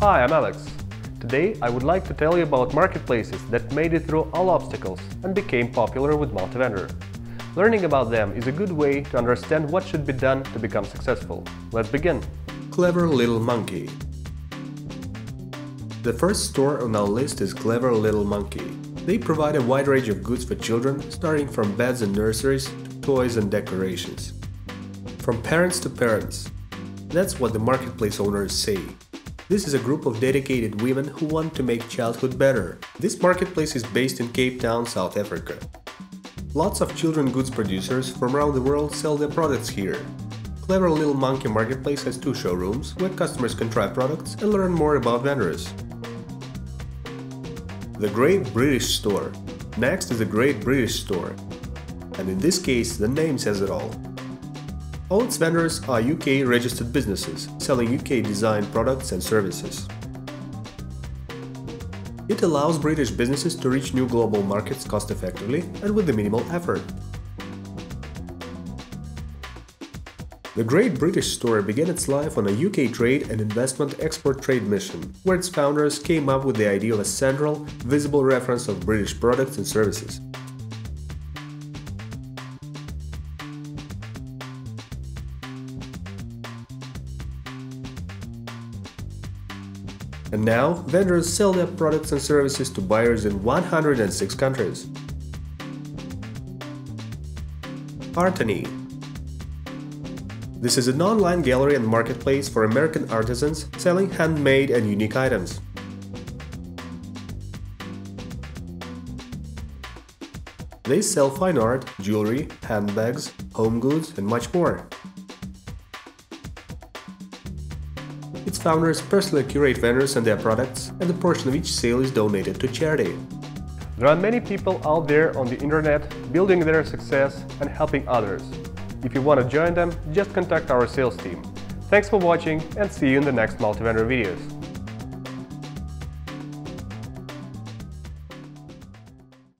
Hi, I'm Alex. Today I would like to tell you about marketplaces that made it through all obstacles and became popular with Multivendor. Learning about them is a good way to understand what should be done to become successful. Let's begin. Clever Little Monkey The first store on our list is Clever Little Monkey. They provide a wide range of goods for children, starting from beds and nurseries to toys and decorations. From parents to parents. That's what the marketplace owners say. This is a group of dedicated women who want to make childhood better. This marketplace is based in Cape Town, South Africa. Lots of children goods producers from around the world sell their products here. Clever Little Monkey Marketplace has two showrooms where customers can try products and learn more about vendors. The Great British Store. Next is the Great British Store. And in this case, the name says it all. All its vendors are UK registered businesses selling UK designed products and services. It allows British businesses to reach new global markets cost effectively and with the minimal effort. The Great British Store began its life on a UK trade and investment export trade mission, where its founders came up with the idea of a central, visible reference of British products and services. And now, vendors sell their products and services to buyers in 106 countries. Artany This is an online gallery and marketplace for American artisans selling handmade and unique items. They sell fine art, jewelry, handbags, home goods, and much more. Its founders personally curate vendors and their products, and a portion of each sale is donated to charity. There are many people out there on the internet building their success and helping others. If you want to join them, just contact our sales team. Thanks for watching and see you in the next Multivendor videos.